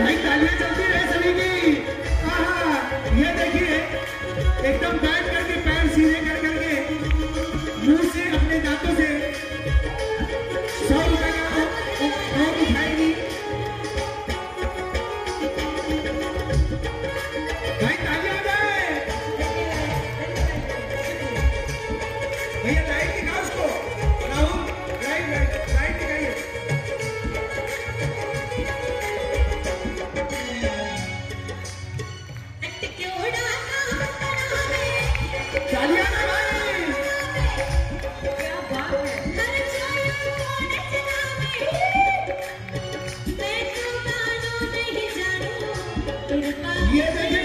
भाई, तालियाँ चलती रहे सभी की। हाँ, हाँ, ये देखिए, एकदम बैठ करके पैर सीधे कर करके मुँह से अपने दांतों से सौ रुपए भाई, तालियाँ गए भैया ये देखिए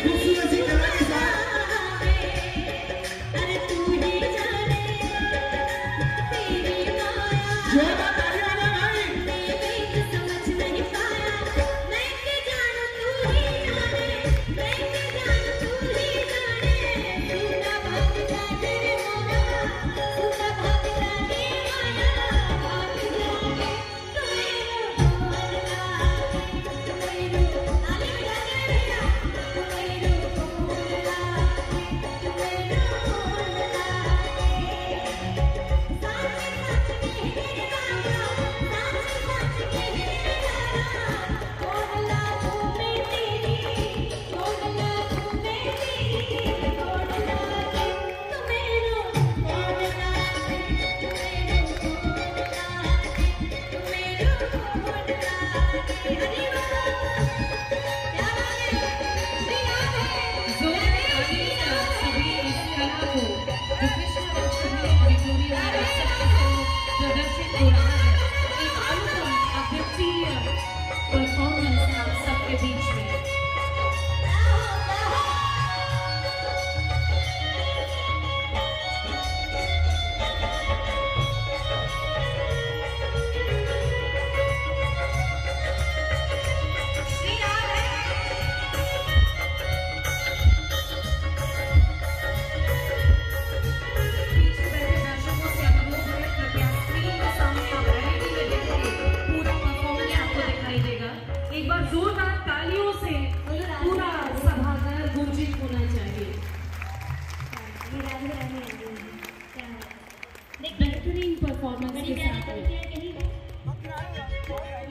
बेहतरीन परफॉर्मेंस के साथ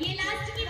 ये लास्ट की